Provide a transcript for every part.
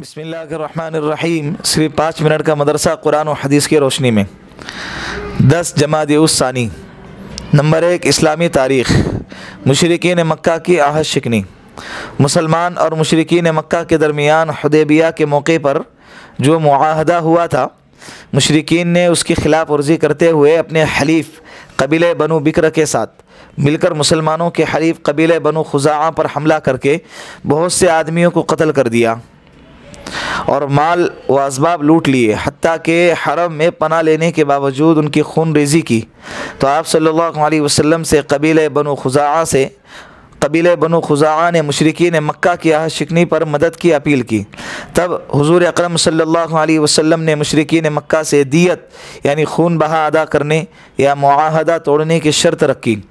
बिसमीम सिर्फ़ पाँच मिनट का मदरसा कुरान और हदीस की रोशनी में। दस जमात सानी नंबर एक, इस्लामी तारीख़। मशरकिन मक्का की आहद शिकनी। मुसलमान और मशरकिन मक्का के दरमियान हदेबिया के मौके पर जो मुआहदा हुआ था, मशरकिन ने उसकी खिलाफ वर्जी करते हुए अपने हलीफ कबीले बनु बिक्र के साथ मिलकर मुसलमानों के हरीफ कबीले बनु खुजा पर हमला करके बहुत से आदमियों को कत्ल कर दिया और माल व इसबाब लूट लिए हती के हरम में पना लेने के बावजूद उनकी खून रेजी की। तो आप सल्लल्लाहु अलैहि वसल्लम से कबीले बनु खुजा से, कबीले बनु खुजा ने मशरकी ने मक्का की आहद शिकनी पर मदद की, अपील की। तब हुजूर अकरम सल्लल्लाहु अलैहि वसल्लम ने मशरकी ने मक्का से दियत, यानी खून बहा अदा करने या मुआहदा तोड़ने की शर्त रखी।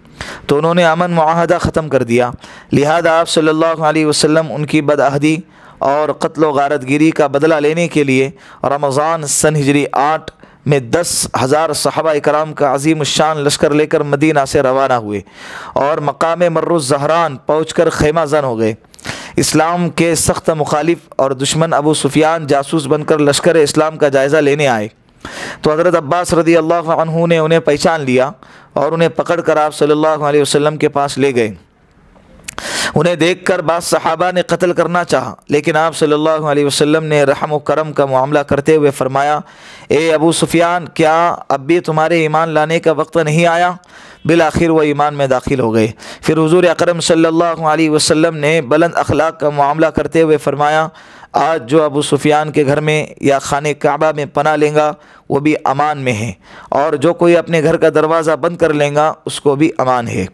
तो उन्होंने अमन माहदा ख़त्म कर दिया। लिहाजा आप सल्लल्लाहु अलैहि वसल्लम उनकी बदअहदी और कत्ल गारतगिरी का बदला लेने के लिए रमज़ान सन हिजरी आठ में दस हज़ार सहाबा कराम का अजीम शान लश्कर लेकर मदीना से रवाना हुए और मकाम मर्रुज़हरान पहुँच कर खेमा जन हो गए। इस्लाम के सख्त मुखालिफ और दुश्मन अबू सुफियान जासूस बनकर लश्कर इस्लाम का जायज़ा लेने आए। तो हज़रत अब्बास रदी अल्लाह ने उन्हें पहचान लिया और उन्हें पकड़ कर आप सल्लल्लाहु वसम के पास ले गए। उन्हें देखकर बाद सहाबा ने कत्ल करना चाहा, लेकिन आप सल्लल्लाहु अलैहि वसल्लम ने रहम करम का मामला करते हुए फरमाया, ए अबू सुफियान, क्या अब भी तुम्हारे ईमान लाने का वक्त नहीं आया? बिल आखिर वह ईमान में दाखिल हो गए। फिर हुजूर अक्रम सल्लल्लाहु अलैहि वसल्लम ने बुलंद अखलाक का मामला करते हुए फरमाया, आज जो अबू सुफियान के घर में या खाने काबा में पना लेगा, वो भी अमान में है। और जो कोई अपने घर का दरवाज़ा बंद कर लेगा, उसको भी अमान है।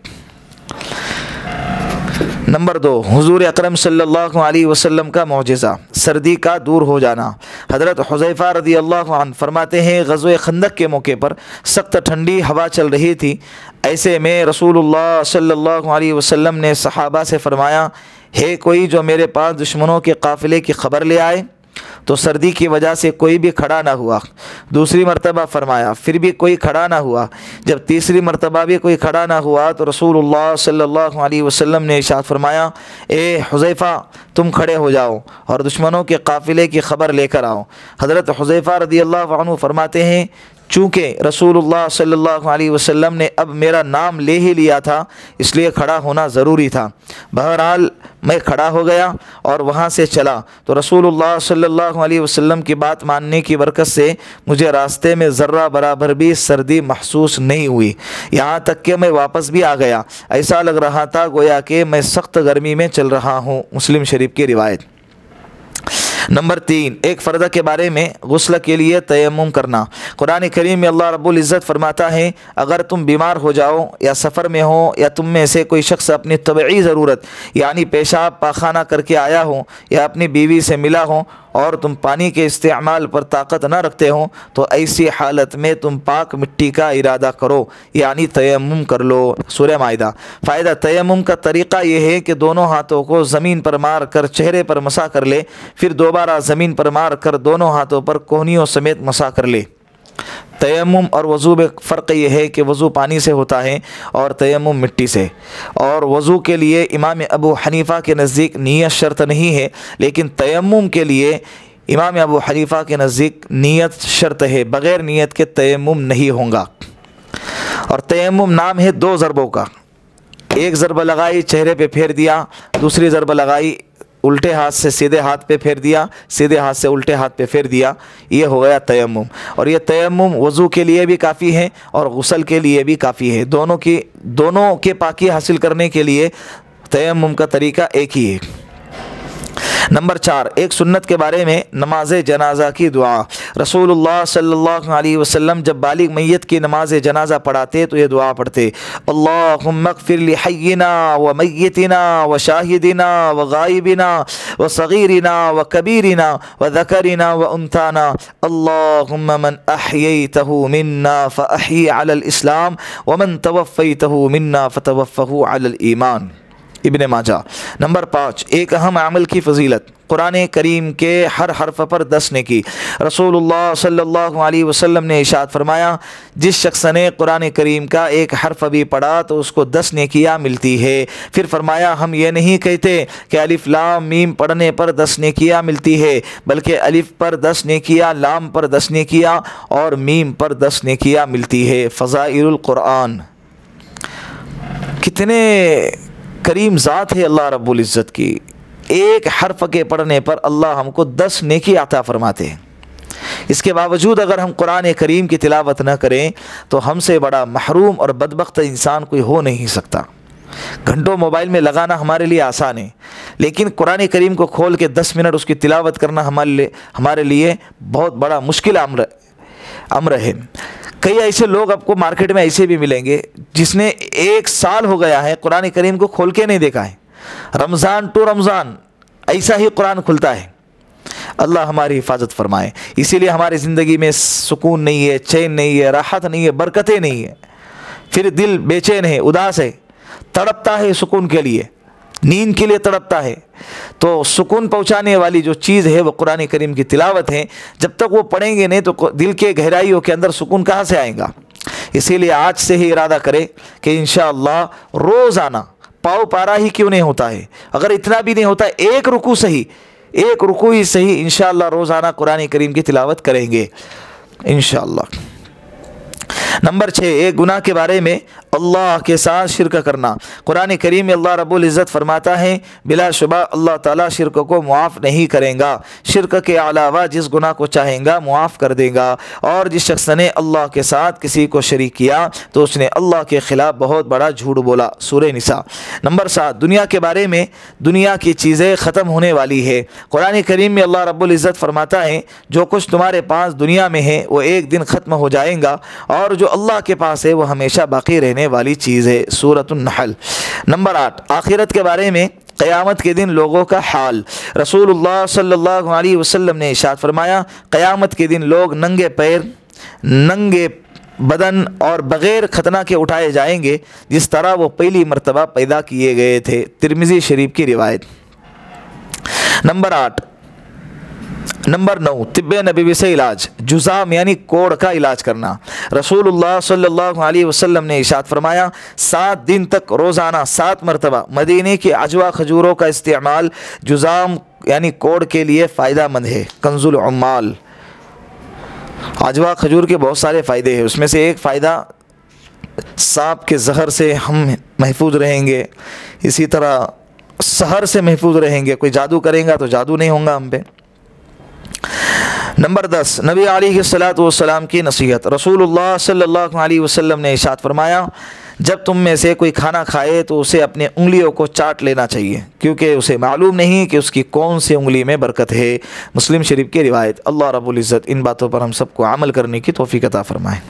नंबर दो, हज़ूर अक्रम सल्लल्लाहु अलैहि वसल्लम का मुजज़ा सर्दी का दूर हो जाना। हज़रत हुज़ैफ़ा रदी अल्लाह फरमाते हैं गज़ो खंदक के मौके पर सख्त ठंडी हवा चल रही थी। ऐसे में रसूलुल्लाह सल्लल्लाहु अलैहि वसल्लम ने सहाबा से फरमाया, है कोई जो मेरे पास दुश्मनों के काफ़िले की खबर ले आए तो सर्दी की वजह से कोई भी खड़ा ना हुआ। दूसरी मरतबा फरमाया, फिर भी कोई खड़ा ना हुआ। जब तीसरी मरतबा भी कोई खड़ा ना हुआ तो रसूल सल्ला वसम ने इशात फरमाया, ए हुज़ैफ़ा, तुम खड़े हो जाओ और दुश्मनों के काफ़िले की ख़बर लेकर आओ। हज़रत हुज़ैफ़ा रदी अल्लाह फरमाते हैं चूँकि रसूलुल्लाह सल्लल्लाहु अलैहि वसल्लम ने अब मेरा नाम ले ही लिया था, इसलिए खड़ा होना ज़रूरी था। बहरहाल, मैं खड़ा हो गया और वहाँ से चला। तो रसूलुल्लाह सल्लल्लाहु अलैहि वसल्लम की बात मानने की बरकत से मुझे रास्ते में ज़र्रा बराबर भी सर्दी महसूस नहीं हुई। यहाँ तक कि मैं वापस भी आ गया। ऐसा लग रहा था गोया कि मैं सख्त गर्मी में चल रहा हूँ, मुस्लिम शरीफ की रिवायत। नंबर तीन, एक फ़र्द के बारे में गसल के लिए तयम करना। कुरान करीम में अल्लाह रबुल्ज़त फरमाता है, अगर तुम बीमार हो जाओ, या सफ़र में हो, या तुम में से कोई शख्स अपनी तबी ज़रूरत, यानी पेशाब, पाखाना करके आया हो, या अपनी बीवी से मिला हो और तुम पानी के इस्तेमाल पर ताकत ना रखते हो तो ऐसी हालत में तुम पाक मिट्टी का इरादा करो, यानी तयम कर लो सूर्य मायदा फ़ायदा तयम का तरीक़ा यह है कि दोनों हाथों को ज़मीन पर मार कर चेहरे पर मसा कर ले, फिर दोबारा ज़मीन पर मार कर दोनों हाथों पर कोहनियों समेत मसा कर ले। तयम और वज़ू में फ़र्क यह है कि वज़ू पानी से होता है और तयम मिट्टी से। और वज़ू के लिए इमाम अबू हनीफ़ा के नज़दीक नीयत शर्त नहीं है, लेकिन तयम के लिए इमाम अबू हनीफ़ा के नज़दीक नीयत शर्त है, बग़ैर नीयत के तयम नहीं होगा। और तयम नाम है दो ज़रबों का। एक ज़रबा लगाई, चेहरे पे फेर दिया, दूसरी ज़रबा लगाई उल्टे हाथ से सीधे हाथ पे फेर दिया, सीधे हाथ से उल्टे हाथ पे फेर दिया, ये हो गया तयम और ये तयम वज़ू के लिए भी काफ़ी है और गसल के लिए भी काफ़ी है। दोनों की, दोनों के पाकि हासिल करने के लिए तयम का तरीका एक ही है। नंबर चार, एक सुन्नत के बारे में नमाज़ जनाजा की दुआ। रसूलुल्लाह सल्लल्लाहु अलैहि वसल्लम जब बालिग मैत की नमाज़ जनाजा पढ़ाते तो ये दुआ पढ़ते अल्लाहफ़िर हय्यना व मैतना व शाहिदिना व गायबिना व सगीरना व कबीरना व ज़करना व उनताना अल्लाहुम्मन अहयैतहु मिन्ना फ़अही अलल इस्लाम व मन तवफ़ैतहु मिन्ना फ़तवफ़हु अलल ईमान। इबन माजा। नंबर पाँच, एक अहम अमल की फजीलत। कुरान करीम के हर हरफ पर दस ने की। रसूलुल्लाह सल्लल्लाहु अलैहि वसल्लम ने इशात फरमाया, जिस शख्स ने कुरान करीम का एक हरफ भी पढ़ा तो उसको दस ने किया मिलती है। फिर फरमाया, हम ये नहीं कहते कि अलिफ लाम मीम पढ़ने पर दस ने किया मिलती है, बल्कि अलिफ पर दस ने किया लाम पर दस ने किया और मीम पर दस ने किया मिलती है। फ़ज़ाइल कुरान। कितने करीम ज़ात है अल्लाह रब्बुल इज़्ज़त की। एक हरफ के पढ़ने पर अल्लाह हमको दस नेकी आता फरमाते हैं। इसके बावजूद अगर हम कुरान करीम की तिलावत न करें तो हमसे बड़ा महरूम और बदबख्त इंसान कोई हो नहीं सकता। घंटों मोबाइल में लगाना हमारे लिए आसान है, लेकिन कुरान करीम को खोल के दस मिनट उसकी तिलावत करना हमारे लिए हमारे लिए बहुत बड़ा मुश्किल अम्र अम्र है। कई ऐसे लोग आपको मार्केट में ऐसे भी मिलेंगे, जिसने एक साल हो गया है कुरान करीम को खोल के नहीं देखा है। रमज़ान टू रमज़ान, ऐसा ही कुरान खुलता है। अल्लाह हमारी हिफाजत फरमाए। इसीलिए हमारी ज़िंदगी में सुकून नहीं है, चैन नहीं है, राहत नहीं है, बरकतें नहीं है। फिर दिल बेचैन है, उदास है, तड़पता है सुकून के लिए। नींद के लिए तड़पता है। तो सुकून पहुँचाने वाली जो चीज़ है, वो कुरान करीम की तिलावत है। जब तक वो पढ़ेंगे नहीं तो दिल के गहराइयों के अंदर सुकून कहाँ से आएगा? इसीलिए आज से ही इरादा करें कि इन रोज़ाना पाव पारा ही क्यों नहीं होता है? अगर इतना भी नहीं होता, एक रुकू सही, एक रुकू ही सही इन रोज़ाना कुरान करीम की तिलावत करेंगे। इन नंबर छः, एक गुनाह के बारे में अल्लाह के साथ शिरक करना। कुरान करीम अल्लाह रब्बुल इज़्ज़त फरमाता है बिलाशुबा अल्लाह ताला शिरक को मुआफ़ नहीं करेगा। शिरक के अलावा जिस गुनाह को चाहेगा, मुआफ़ कर देगा। और जिस शख्स ने अल्लाह के साथ किसी को शरीक किया तो उसने अल्लाह के ख़िलाफ़ बहुत बड़ा झूठ बोला। सूर निसा। नंबर सात, दुनिया के बारे में, दुनिया की चीज़ें ख़त्म होने वाली है। कुरान करीम में अल्लाह रब्बुल इज़्ज़त फरमाता है, जो कुछ तुम्हारे पास दुनिया में है, वो एक दिन ख़त्म हो जाएगा, और जो अल्लाह के पास है, वो हमेशा बाकी रहने वाली चीज़ है सूरतनहल नंबर आठ, आखिरत के बारे में क़यामत के दिन लोगों का हाल। रसूलुल्लाह सल्लल्लाहु अलैहि वसल्लम ने इशात फरमाया, क़यामत के दिन लोग नंगे पैर, नंगे बदन और बग़ैर खतना के उठाए जाएँगे, जिस तरह वो पहली मरतबा पैदा किए गए थे। तिरमिज़ी शरीफ की रिवायत। नंबर आठ, नंबर नौ तिब नबी से इलाज, जुज़ाम यानी कोड़ का इलाज करना। सल्लल्लाहु अलैहि वसल्लम ने इशात फरमाया, सात दिन तक रोज़ाना सात मरतबा मदीने की अजवा खजूरों का इस्तेमाल जुज़ाम, यानी कोड़ के लिए फ़ायदा मंद है। कंजुल अजवा खजूर के बहुत सारे फ़ायदे हैं। उसमें से एक फ़ायदा, सांप के जहर से हम महफूज रहेंगे। इसी तरह सहर से महफूज रहेंगे। कोई जादू करेगा तो जादू नहीं होगा हम पे। नंबर दस, नबी आलतम की नसीहत। रसूल सल्ला अलैहि वसल्लम ने इशात फरमाया, जब तुम में से कोई खाना खाए तो उसे अपने उंगलियों को चाट लेना चाहिए, क्योंकि उसे मालूम नहीं कि उसकी कौन सी उंगली में बरकत है। मुस्लिम शरीफ की रिवायत। अल्लाह रबुल्ज़त इन बातों पर हम सबको अमल करने की तोफ़ी कता फ़रमाए।